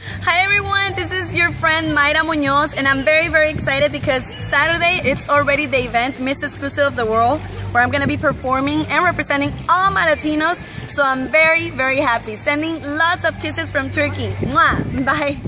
Hi everyone, this is your friend Mayra Munoz and I'm very very excited because Saturday it's already the event Miss Exclusive of the World where I'm gonna be performing and representing all my Latinos so I'm very very happy. Sending lots of kisses from Turkey. Mwah! Bye!